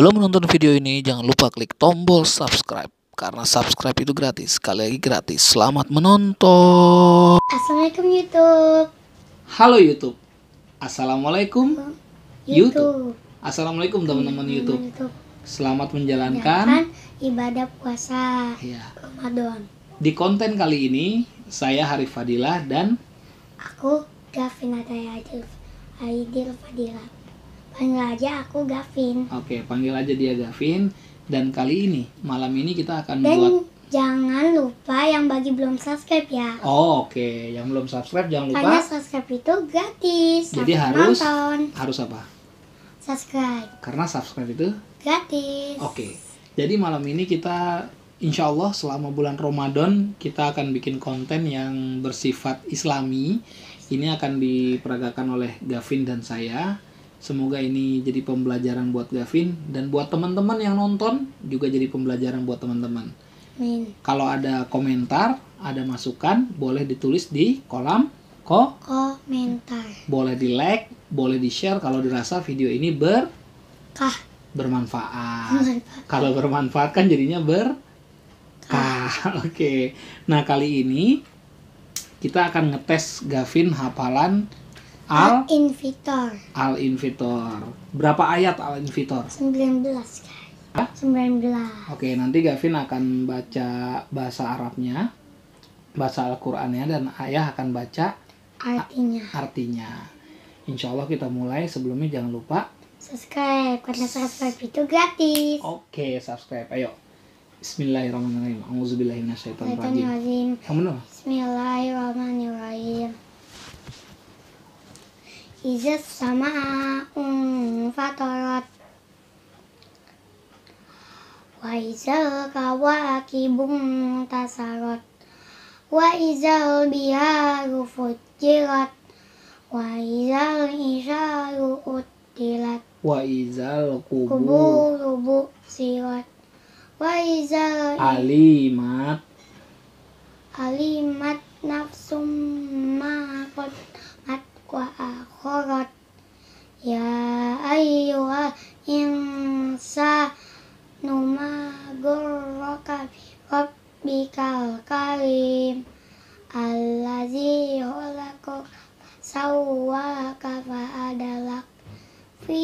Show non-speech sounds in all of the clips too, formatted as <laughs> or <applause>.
Sebelum menonton video ini, jangan lupa klik tombol subscribe. Karena subscribe itu gratis. Sekali lagi gratis. Selamat menonton. Assalamualaikum YouTube. Halo YouTube. Assalamualaikum YouTube. YouTube. Assalamualaikum teman-teman YouTube. YouTube. Selamat Menjalankan menjalankan. ibadah puasa Ya. Ramadan. Di konten kali ini, saya Harif Fadilah dan Aku Gavin Ataya Aidil, Aidil Fadila. Panggil aja aku Gavin. Oke, panggil aja dia Gavin. Dan kali ini, malam ini kita akan Dan buat jangan lupa yang bagi belum subscribe ya. Oh, oke. Yang belum subscribe jangan lupa Karena subscribe itu gratis. Jadi harus- nonton. harus apa? Subscribe Karena subscribe itu gratis. Oke, jadi malam ini kita insya Allah selama bulan Ramadan kita akan bikin konten yang bersifat islami. Ini akan diperagakan oleh Gavin dan saya. Semoga ini jadi pembelajaran buat Gavin dan buat teman-teman yang nonton juga jadi pembelajaran buat teman-teman. Kalau ada komentar, ada masukan, boleh ditulis di kolom ko, Komentar. boleh di like, boleh di share kalau dirasa video ini ber Kah. bermanfaat. Kalau bermanfaat kan jadinya berkah. <laughs> Oke. Nah, kali ini kita akan ngetes Gavin hafalan Al Invitor. Al Invitor. Berapa ayat Al Invitor? 19 guys. Hah? 19. Oke, nanti Gavin akan baca bahasa Arabnya, bahasa Al-Qur'annya dan ayah akan baca Artinya artinya. Insya Allah kita mulai. Sebelumnya jangan lupa subscribe karena subscribe itu gratis. Oke, subscribe. Ayo. Bismillahirrahmanirrahim. Yang benar. Bismillahirrahmanirrahim. Iza sama'un fatarat. Wa izal kawakibun tasarat Wa izal biharu fujirat. Wa izal isyaru utilat Wa izal kubur Kuburu buksirat Wa izal alimat. Alimat nafsum ma wa akhirat ya ayyuha insa numa gurraka bi rabbikal karim. Allazi khalaqaka sawwaka fa'adalak fi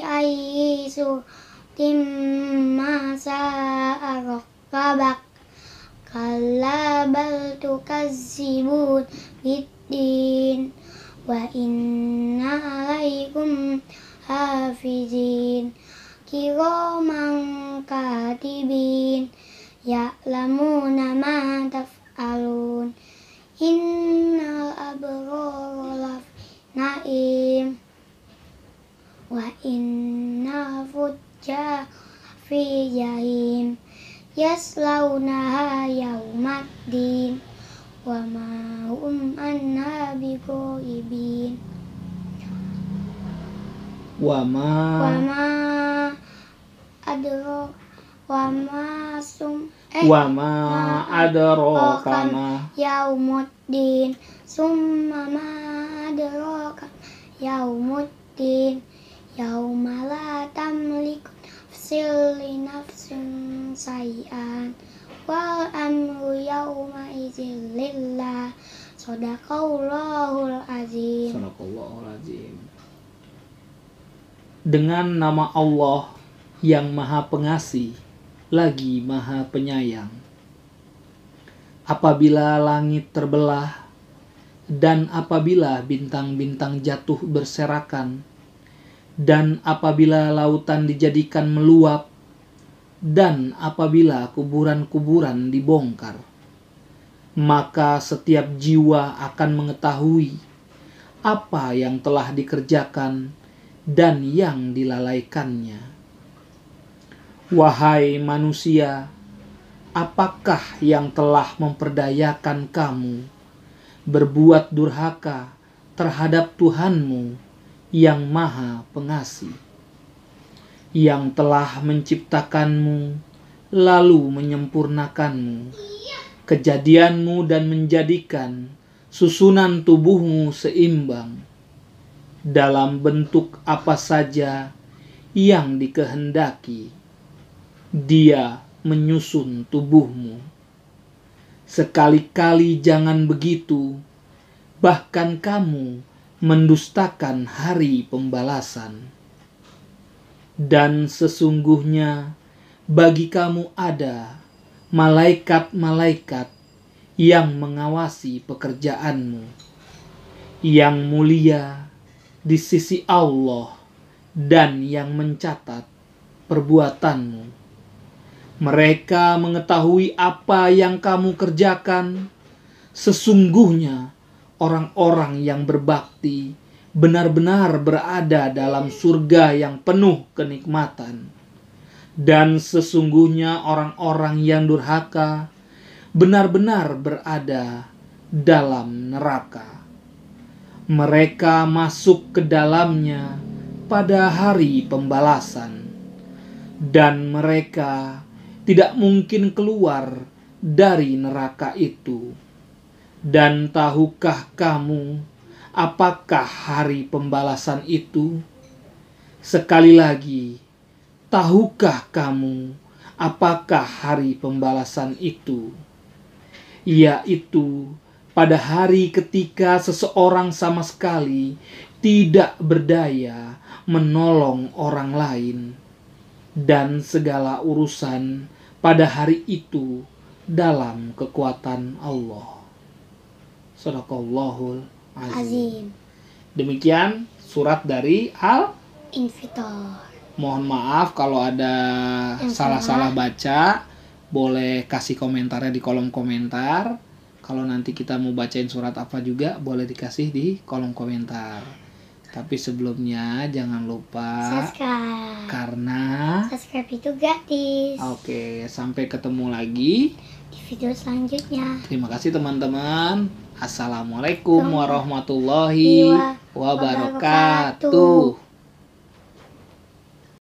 ayyi suratin ma sa'a rakkabak Kalla bal tukazzibun biddin wa inna alaikum hafizin. Kiraman katibin. Ya'lamuna ma taf'alun. Innal abrara na'im wa inna fujja fi jahim. Yaslaunaha yaumaddin wa ma hum anha bighaibin wa ma wa ma adro wa ma sum eh wa ma adraka ma yaumuddin summa ma adraka yaumuddin yauma la tamliku nafsin li nafsin sayi'an wal amru yauma idzin lillah sadaqallahul azim azim. Dengan nama Allah yang Maha Pengasih lagi Maha Penyayang. Apabila langit terbelah dan apabila bintang-bintang jatuh berserakan dan apabila lautan dijadikan meluap dan apabila kuburan-kuburan dibongkar maka setiap jiwa akan mengetahui apa yang telah dikerjakan dan yang dilalaikannya. Wahai manusia, apakah yang telah memperdayakan kamu berbuat durhaka terhadap Tuhanmu yang Maha Pengasih, yang telah menciptakanmu lalu menyempurnakanmu, kejadianmu dan menjadikan susunan tubuhmu seimbang dalam bentuk apa saja yang dikehendaki. Dia menyusun tubuhmu. Sekali-kali jangan begitu, bahkan kamu mendustakan hari pembalasan. Dan sesungguhnya bagi kamu ada malaikat-malaikat yang mengawasi pekerjaanmu, yang mulia di sisi Allah dan yang mencatat perbuatanmu. Mereka mengetahui apa yang kamu kerjakan. Sesungguhnya orang-orang yang berbakti benar-benar berada dalam surga yang penuh kenikmatan. Dan sesungguhnya orang-orang yang durhaka benar-benar berada dalam neraka. Mereka masuk ke dalamnya pada hari pembalasan, dan mereka tidak mungkin keluar dari neraka itu. Dan tahukah kamu apakah hari pembalasan itu? Sekali lagi, tahukah kamu apakah hari pembalasan itu? Yaitu pada hari ketika seseorang sama sekali tidak berdaya menolong orang lain, dan segala urusan pada hari itu dalam kekuatan Allah. Sadaqallahul azim. Azim. Demikian surat dari Al. Mohon maaf kalau ada salah-salah baca. Boleh kasih komentarnya di kolom komentar. Kalau nanti kita mau bacain surat apa juga boleh dikasih di kolom komentar. Tapi sebelumnya jangan lupa Subscribe. karena Subscribe itu gratis. oke sampai ketemu lagi. Di video selanjutnya. Terima kasih teman-teman. Assalamualaikum warahmatullahi wabarakatuh.